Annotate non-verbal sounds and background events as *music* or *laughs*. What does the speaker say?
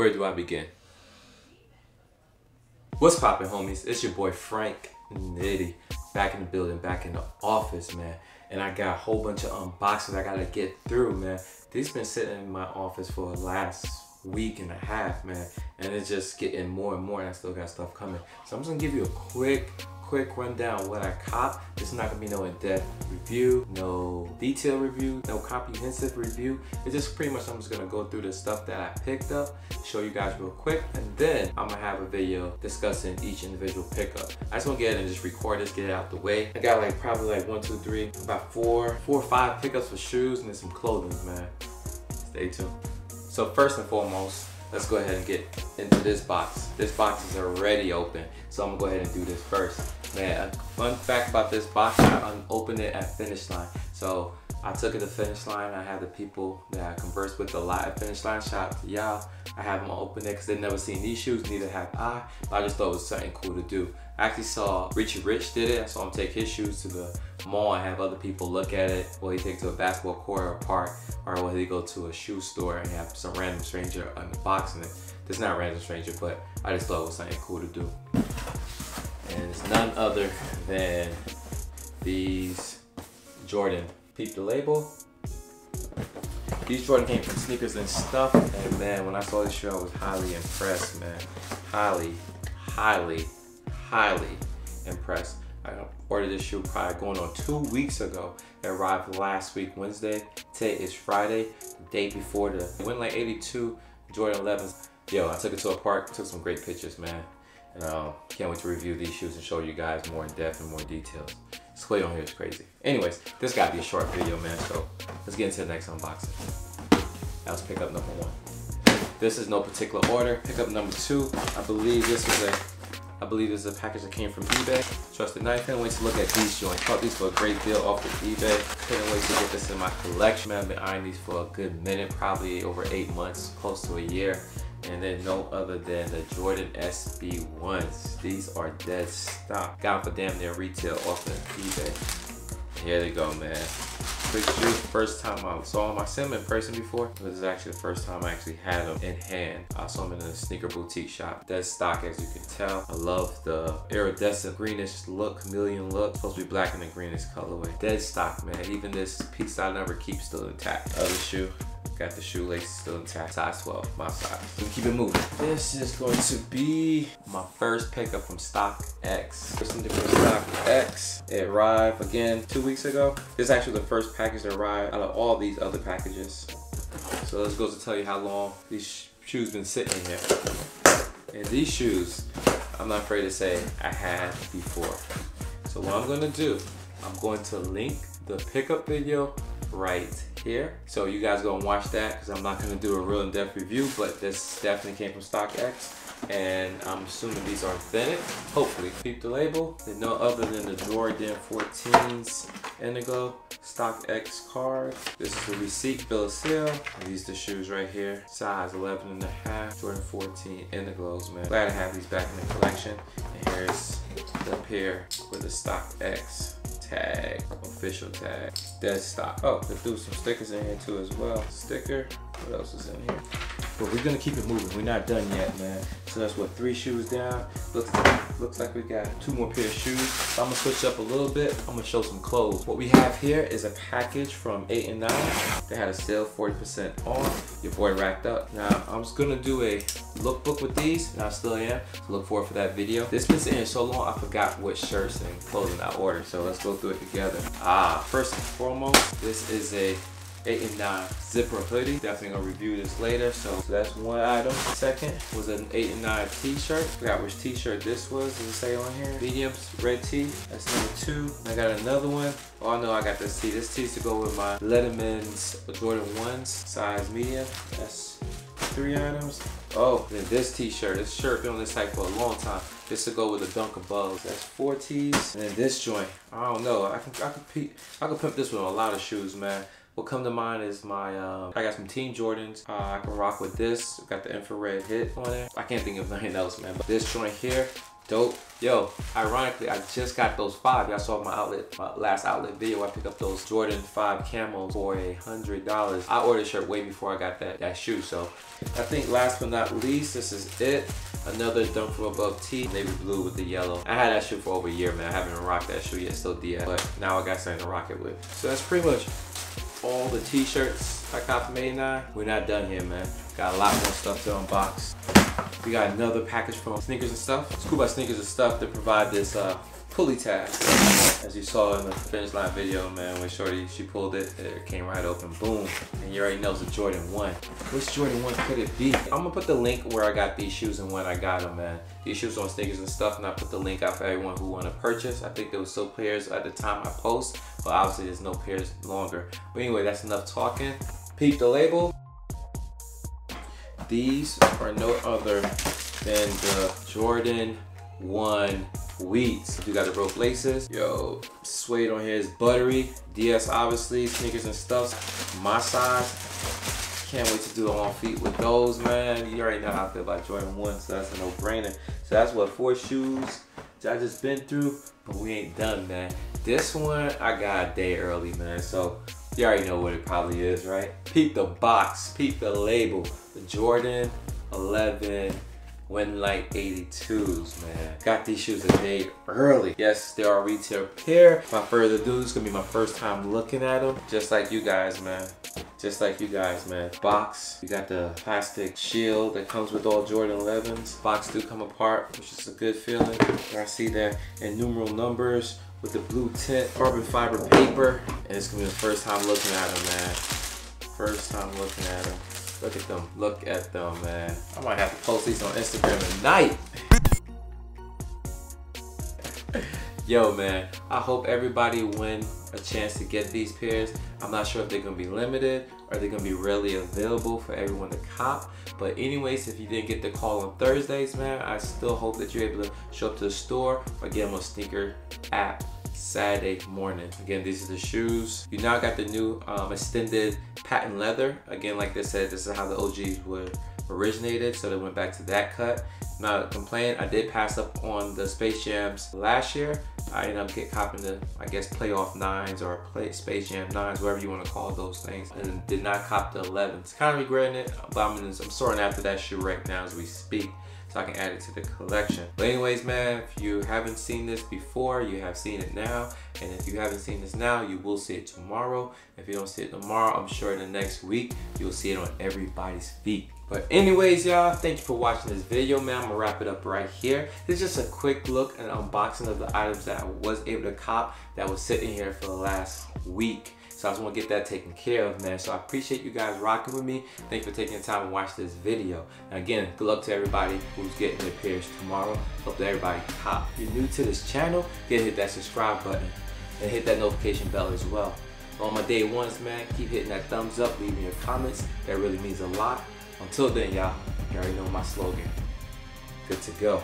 Where do I begin? What's poppin', homies? It's your boy Frank Nitty back in the building, back in the office, man. And I got a whole bunch of unboxings I gotta get through, man. These been sitting in my office for the last week and a half, man. And it's just getting more and more, and I still got stuff coming. So I'm just gonna give you a quick quick rundown what I cop. It's not gonna be no in-depth review, no detailed review, no comprehensive review. It's just pretty much I'm just gonna go through the stuff that I picked up, show you guys real quick, and then I'm gonna have a video discussing each individual pickup. I just wanna get ahead and just record this, get it out the way. I got like probably like one, two, three, about four, four or five pickups for shoes and then some clothing, man. Stay tuned. So first and foremost, let's go ahead and get into this box. This box is already open, so I'm gonna go ahead and do this first. Man, a fun fact about this box, I opened it at Finish Line. So I took it to Finish Line. I had the people that I conversed with a lot at Finish Line. Out to y'all. I have them open it because they've never seen these shoes, neither have I. But I just thought it was something cool to do. I actually saw Richie Rich did it. I saw him take his shoes to the mall and have other people look at it. Will he take it to a basketball court or park? Or will he go to a shoe store and have some random stranger unboxing it? It's not random stranger, but I just thought it was something cool to do and it's none other than these Jordan. Peep the label. These Jordan came from Sneakers and Stuff, and man, when I saw this shoe, I was highly impressed, man. Highly, highly, highly impressed. I ordered this shoe probably going on two weeks ago. It arrived last week, Wednesday. Today is Friday, the day before the Win Like 82 Jordan 11s. Yo, I took it to a park, took some great pictures, man. And uh, can't wait to review these shoes and show you guys more in depth and more details. Display on here is crazy. Anyways, this gotta be a short video, man. So let's get into the next unboxing. That was pickup number one. This is no particular order. Pickup number two, I believe this is a I believe this is a package that came from eBay. Trusted Knife. Can't wait to look at these joints. Bought these for a great deal off of eBay. Couldn't wait to get this in my collection. Man, I've been eyeing these for a good minute, probably over eight months, close to a year and then no other than the Jordan SB1s. These are dead stock. Got for damn near retail off of eBay. Here they go, man. Quick shoe, first time I saw them. I saw them in person before. This is actually the first time I actually had them in hand. I saw them in a sneaker boutique shop. Dead stock, as you can tell. I love the iridescent greenish look, chameleon look. Supposed to be black in the greenish colorway. Dead stock, man. Even this piece I never keep still intact. Other shoe, Got the shoelace still intact. Size 12, my size. So keep it moving. This is going to be my first pickup from Stock X. StockX. Something from StockX. It arrived again two weeks ago. This is actually the first package that arrived out of all these other packages. So this goes to tell you how long these shoes been sitting in here. And these shoes, I'm not afraid to say I had before. So what I'm gonna do, I'm going to link the pickup video right here. So you guys go and watch that because I'm not gonna do a real in-depth review, but this definitely came from StockX. And I'm assuming these are authentic, hopefully. Keep the label. They're no other than the Jordan 14s Indigo StockX card. This is the receipt bill of sale. These the shoes right here. Size 11 and a half, Jordan 14 Indigos, man. Glad to have these back in the collection. And here's the pair with the StockX tag, official tag, dead. Oh, they threw some stickers in here too as well. Sticker, what else is in here? But we're gonna keep it moving. We're not done yet, man. So that's what, three shoes down. Looks like, looks like we got two more pair of shoes. So I'm gonna switch up a little bit. I'm gonna show some clothes. What we have here is a package from 8 and 9. They had a sale 40% off. Your boy racked up. Now, I'm just gonna do a lookbook with these, and I still am. So look forward for that video. This been sitting so long, I forgot what shirts and clothing I ordered. So let's go through it together. Ah, first and foremost, this is a 8 and 9 zipper hoodie. Definitely gonna review this later. So, so, that's one item. Second was an 8 and 9 t-shirt. Forgot which t-shirt this was. Does it say on here? Mediums, red tee. That's number two. I got another one. Oh, know I got this tee. This tee's to go with my Letterman's Jordan 1s, size medium. That's three items. Oh, then this t-shirt. This shirt been on this site for a long time. This to go with the Dunk Above. That's four tees. And then this joint. I don't know. I can I can I can pimp this with a lot of shoes, man. What come to mind is my, uh, I got some Team Jordans. Uh, I can rock with this. Got the infrared hit on it. I can't think of nothing else, man. But this joint here, Dope. Yo, ironically, I just got those five. Y'all saw my outlet, my last outlet video. I picked up those Jordan 5 camos for a hundred dollars. I ordered a shirt way before I got that, that shoe. So I think last but not least, this is it. Another Dunk From Above tee, navy blue with the yellow. I had that shoe for over a year, man. I haven't rocked that shoe yet, still DS, but now I got something to rock it with. So that's pretty much all the t-shirts I got from 89. We're not done here, man. Got a lot more stuff to unbox. We got another package from Sneakers and Stuff. It's cool by Sneakers and Stuff to provide this uh, As you saw in the finish line video, man, when Shorty, she pulled it, it came right open, boom. And you already know it's a Jordan 1. Which Jordan 1 could it be? I'm gonna put the link where I got these shoes and when I got them, man. These shoes on Sneakers and Stuff, and I put the link out for everyone who wanna purchase. I think there was still pairs at the time I post, but obviously there's no pairs longer. But anyway, that's enough talking. Peep the label. These are no other than the Jordan 1 Wheats. You got the rope laces. Yo, suede on here is buttery. DS obviously, sneakers and stuff. My size. Can't wait to do the on feet with those, man. You already know how I feel about Jordan 1, so that's a no-brainer. So that's what, four shoes that I just been through, but we ain't done, man. This one, I got a day early, man. So you already know what it probably is, right? Peep the box, peep the label. The Jordan 11 Win Like 82s, man. Got these shoes a day early. Yes, they are retail pair. Without further ado, it's gonna be my first time looking at them. Just like you guys, man. Just like you guys, man. Box, you got the plastic shield that comes with all Jordan 11s. Box do come apart, which is a good feeling. I see that in numeral numbers with the blue tint, carbon fiber paper. And it's gonna be the first time looking at them, man. First time looking at them. Look at them. Look at them, man. I might have to post these on Instagram tonight. *laughs* Yo, man, I hope everybody win a chance to get these pairs. I'm not sure if they're gonna be limited or they're gonna be readily available for everyone to cop. But anyways, if you didn't get the call on Thursdays, man, I still hope that you're able to show up to the store or get them on sneaker app Saturday morning. Again, these are the shoes. You now got the new um, extended patent leather. Again, like I said, this is how the OGs were originated, so they went back to that cut. Not complain, I did pass up on the Space Jams last year. I ended up get copping the, I guess, playoff nines or play Space Jam nines, whatever you want to call those things, and did not cop the 11s. Kind of regretting it, but I'm, I'm sorting after that shoe right now as we speak so I can add it to the collection. But anyways, man, if you haven't seen this before, you have seen it now. And if you haven't seen this now, you will see it tomorrow. If you don't see it tomorrow, I'm sure in the next week, you'll see it on everybody's feet. But anyways, y'all, thank you for watching this video, man. I'm gonna wrap it up right here. This is just a quick look and unboxing of the items that I was able to cop that was sitting here for the last week. So I just want to get that taken care of, man. So I appreciate you guys rocking with me. Thanks for taking the time to watch this video. And again, good luck to everybody who's getting their pairs tomorrow. Hope that everybody cop. If you're new to this channel, get hit that subscribe button and hit that notification bell as well. On my day ones, man, keep hitting that thumbs up, leaving your comments. That really means a lot. Until then, y'all, you already know my slogan. Good to go.